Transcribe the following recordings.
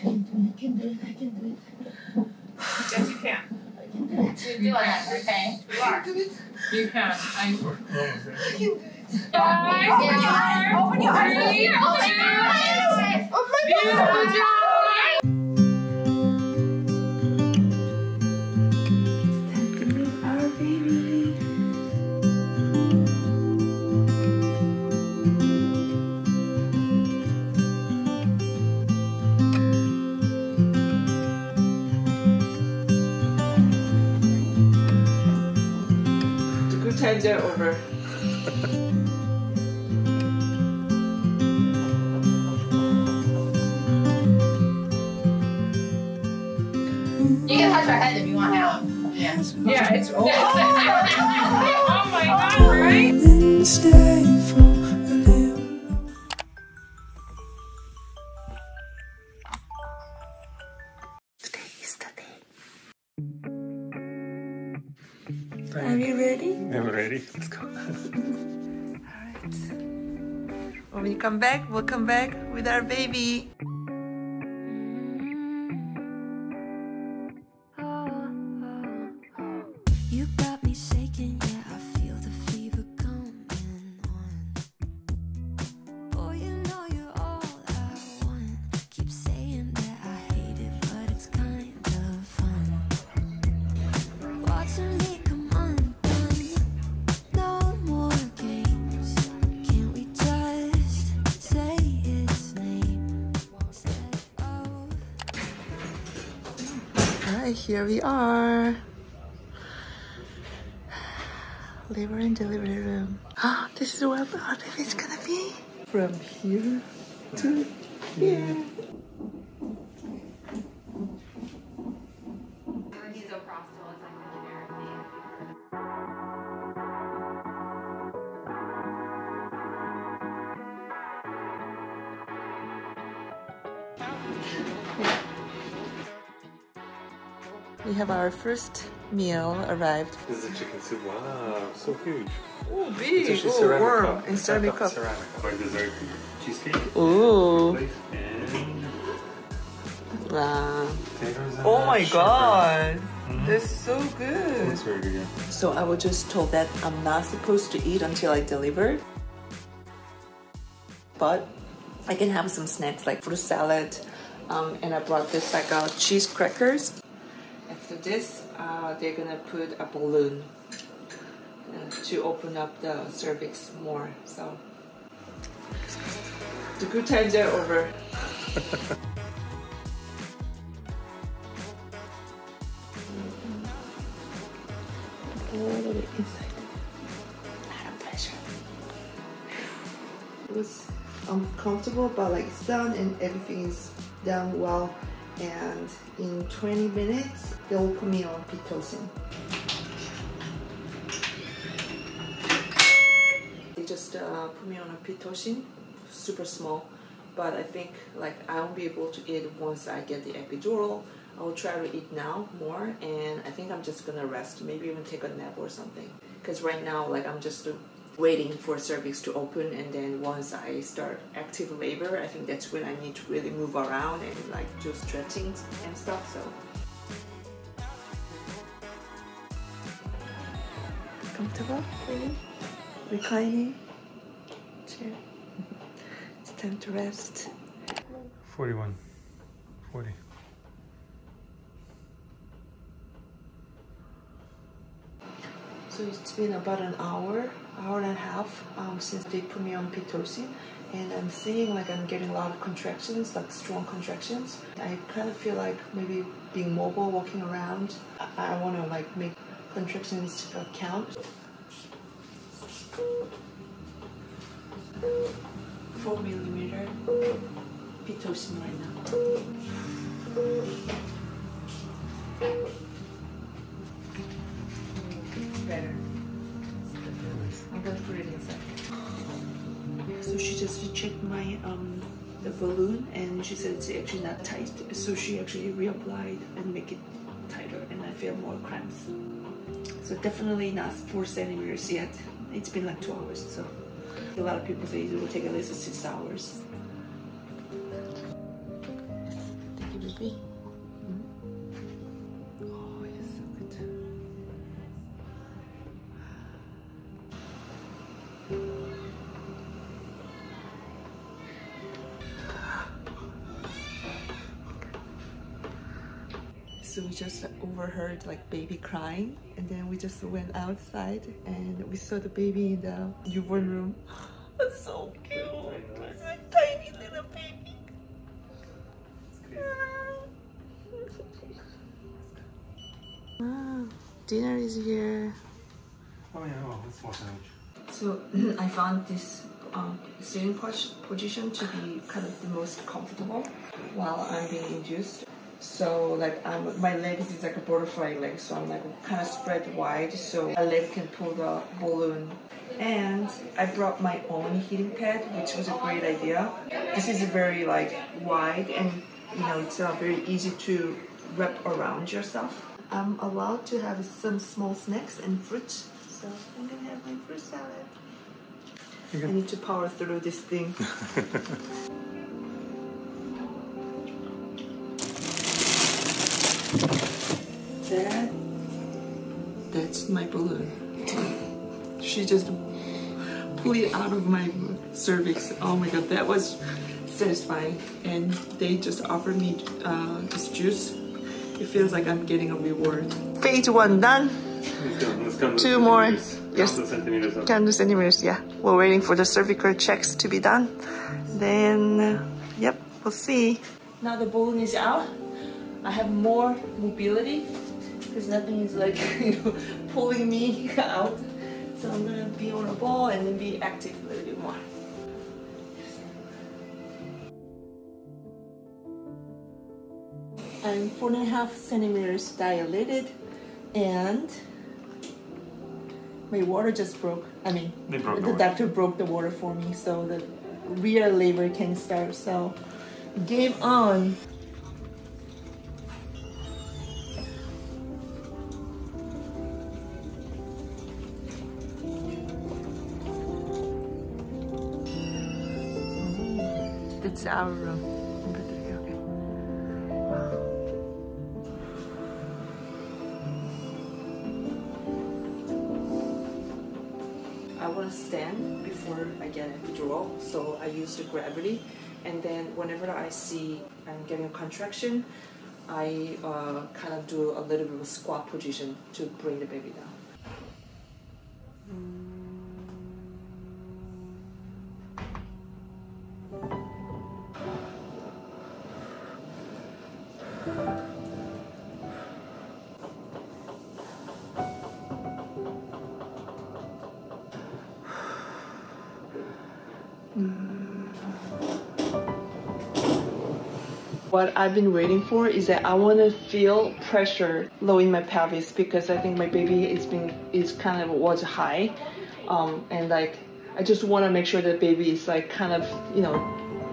can do it. I can do it. I can do it. Yes, you can. I can do it. You're doing it. Okay. You I are. can do it. You can. I. I can do it. Five, Open your eyes. Open your eyes. three, two, Oh my Beautiful god. job. Times are over. Are you ready? I'm ready. Let's go. Alright. When we come back, we'll come back with our baby. Here we are. Labor and delivery room. Ah, this is where our baby's gonna be. From here to here. We have our first meal arrived. This is a chicken soup. Wow, so huge. Oh, It's big! actually Oh, ceramic warm cup. in ceramic cup. Ceramic. For dessert, cheesecake. Ooh. And Wow. Oh my shepherd. god! Mhm. That's so good. Looks very good. yeah. So I was just told that I'm not supposed to eat until I deliver. But I can have some snacks like fruit salad, um, and I brought this like uh, cheese crackers. After this, uh, they're gonna put a balloon uh, to open up the cervix more. So the good times are over. all the way inside. I had a pleasure. It was uncomfortable, but like it's done and everything is done well. And in 20 minutes, they'll put me on pitocin. They just uh, put me on a pitocin, super small. But I think like I won't be able to eat once I get the epidural. I will try to eat now more, and I think I'm just gonna rest, maybe even take a nap or something. Because right now, like I'm just waiting for cervix to open, and then once I start active labor, I think that's when I need to really move around and like do stretching and stuff. So. Comfortable for you? Reclining? Chair. It's time to rest. 41. 40. So it's been about an hour, hour and a half um, since they put me on pitocin, and I'm seeing like I'm getting a lot of contractions, like strong contractions. I kind of feel like maybe being mobile, walking around. I, I want to like make contractions count. Four millimeter pitocin right now. better. I'm gonna put it inside. So she just checked my um the balloon and she said it's actually not tight. So she actually reapplied and make it tighter and I feel more cramps. So definitely not four centimeters yet. It's been like two hours. So a lot of people say it will take at least six hours. So we just overheard like baby crying and then we just went outside and we saw the baby in the newborn room. It's so cute. It's a tiny little baby. Wow, dinner is here. Oh yeah, that's more sandwich. So I found this um, sitting position to be kind of the most comfortable while I'm being induced. So like I'm, my legs is like a butterfly leg, so I'm like kind of spread wide, so a leg can pull the balloon. And I brought my own heating pad, which was a great idea. This is very like wide, and you know it's uh, very easy to wrap around yourself. I'm allowed to have some small snacks and fruit, so I'm gonna have my fruit salad. I need to power through this thing. my balloon. She just pulled it out of my cervix. Oh my god, that was satisfying. And they just offered me uh, this juice. It feels like I'm getting a reward. Phase one done. Let's go. Let's count Two more. Yes. Count the centimeters up. Count the centimeters, yeah. We're waiting for the cervical checks to be done. Then, uh, yep, we'll see. Now the balloon is out. I have more mobility because nothing is like you know, pulling me out. So I'm gonna be on a ball and then be active a little bit more. I'm four and a half centimeters dilated and my water just broke. I mean, the the doctor broke the water for me so the real labor can start. So, game on. Our room. I want to stand before I get a epidural, so I use the gravity. And then whenever I see I'm getting a contraction, I uh, kind of do a little bit of a squat position to bring the baby down. What I've been waiting for is that I want to feel pressure low in my pelvis because I think my baby is being is kind of was high, um, and like I just want to make sure that baby is like kind of you know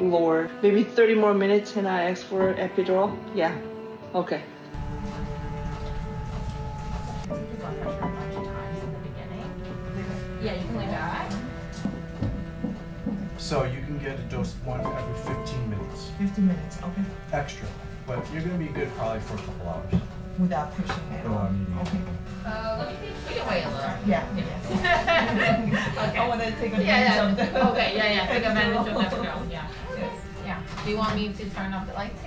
lower. Maybe 30 more minutes and I ask for epidural. Yeah, okay. Yeah, you can leave that. So you can get a dose one every 15 minutes 15 minutes, okay. extra, but you're gonna be good probably for a couple hours. Without pushing it. Oh, I mean, Okay. Uh, let me see. We can wait a little. Yeah. okay. I want to take advantage Yeah, of yeah. the. Okay, yeah, yeah. Take advantage of that. Go. Yeah. Yeah. Do you want me to turn off the lights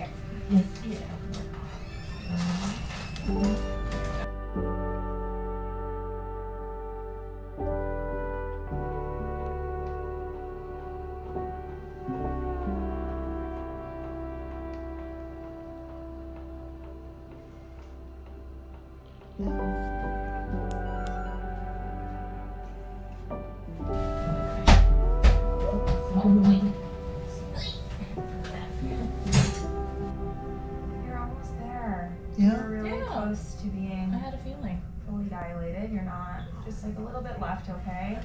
like a little bit left, okay?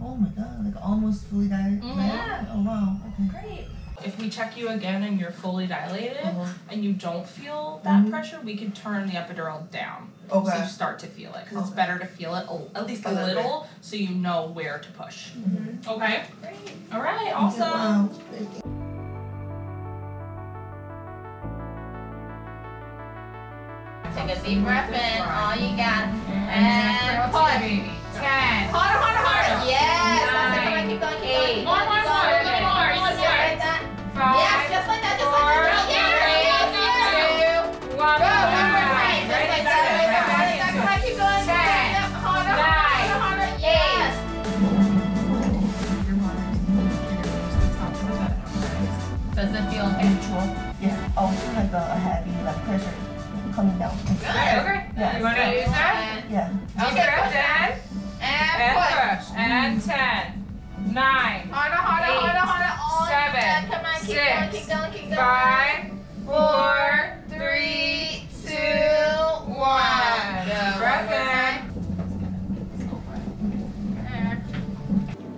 Oh my god, like almost fully dilated. Yeah. Oh wow. Okay. Great. If we check you again and you're fully dilated Uh-huh. and you don't feel that Mhm. pressure, we can turn the epidural down. Okay. So you start to feel it because it's better to feel it a, at least a A little little so you know where to push. Mm-hmm. Okay? Great. All right, awesome. Wow. Take a deep breath in. All you got. And push. Yeah. You want to use that? Yeah. Deep Okay, breath push. And And push. push. And ten. Nine. Harder, harder, Eight, harder, harder. All seven, got. Come on, keep six, going, keep going, keep going. Five. four, three, two, one. Go. Breath One more time.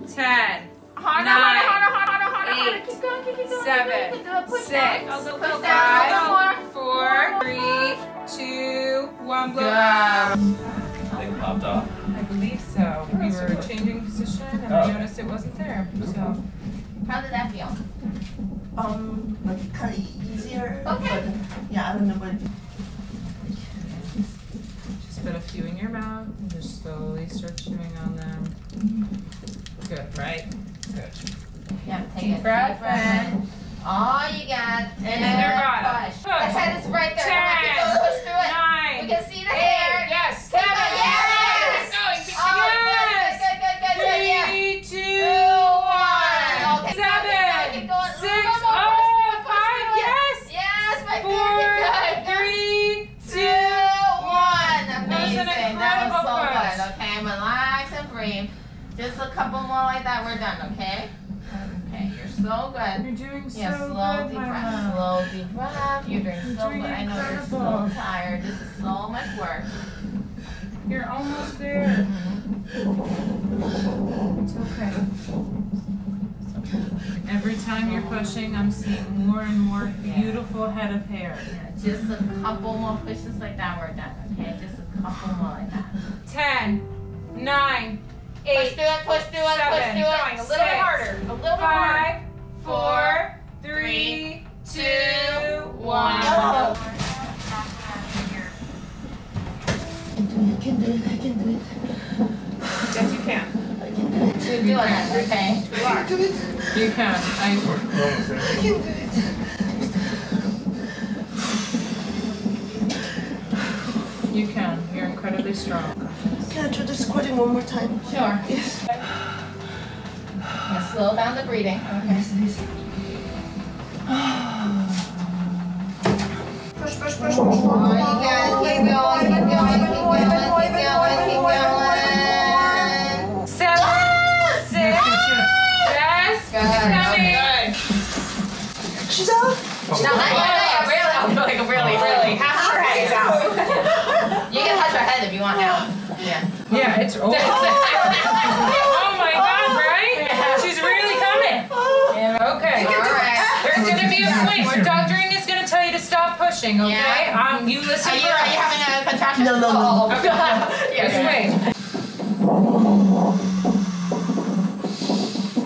Ten. Harder, Nine, harder, harder, harder, harder, harder. eight, Keep going, keep going, seven. Keep going. Push six, down. Go, go, push. Five. Go more. Four. Three. Two. One. Blow. They popped off. I believe so. We were changing position and I Oh. noticed it wasn't there. So How did that feel? Um, like kind of easier. Okay. But yeah, I don't know what. just put a few in your mouth and just slowly start chewing on them. Good, right? Good. Yeah, take Deep a breath deep breath All you got. And then push. Push. The head is right there. Come on, keep Ten. going. Push through it. Nine. We can see the Eight. hair. Yes. Seven. Yes. Keep going. Keep Oh, going. good, Yes. good, good, good, good, good, yeah. Three, two, Two, one. one. Okay, keep going, Seven. keep going, keep going. Six. Go, go, go, Oh, push through it, push five. through it. Yes. Yes, right Four. there. Good. Three. Two, one. was an Amazing. That was incredible so push. good. Okay, relax and breathe. Just a couple more like that. We're done. Okay. Okay, you're so good. You're doing so Yeah, slow good, deep my breath. love. Slow deep breath. You're doing You're so doing good. I know you're so tired. This is so much work. You're almost there. It's okay. Every time you're pushing, I'm seeing more and more beautiful head of hair. Yeah, just a couple more pushes like that. We're done. Okay, just a couple more like that. Ten, nine, eight, Push through it. Push through it. Push through it. A little six, bit harder. A little bit harder. five, four, three, two, one. I can do it. I can do it. Yes, you can. I can do it. You're doing it. Okay. I can do it. You can. I, I can do it. you can. You're incredibly strong. Can I try the squatting one more time? Sure. Yes. Yeah, slow down the breathing. Okay. Yes, yes. Push, push, push, push. Oh, you guys keep out. No, not yet, really, I'm like really, really. Half her head is out. You can touch her head if you want now. Yeah. Yeah, it's oh. oh my god, right? Yeah. She's really coming. Yeah, Okay. Alright. There's gonna be a point where doctoring is gonna tell you to stop pushing, okay? Yeah. Um, you listen Are you, are you having a contraction? No, no, no. Oh. Okay. yeah, Just wait.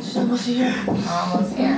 She's almost here. Almost here.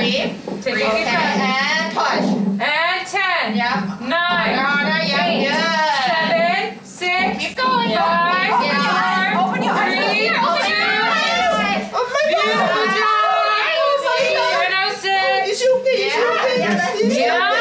Breathe. Take Okay, and push. And ten, Yep. nine, Harder, yeah, eight, good. seven, six, Keep going. five, Open your eyes. Open your eyes. three, two. Oh my Beautiful god. job. Oh my god. You're now sit. Is she okay? Is she Yeah, yeah,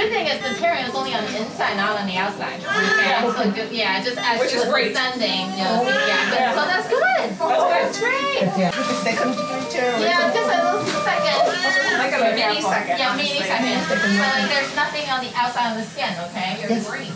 good thing is the tearing is only on the inside, not on the outside. Ah. Okay, so just, yeah, just as Which she is was great. descending, you know, oh, yeah, but- so that's good. That's great. Yeah. With the second picture. Yeah, just a little second. Like a mini second. Yeah, mini honestly. second. But like, there's nothing on the outside of the skin, okay? You're Yes. great.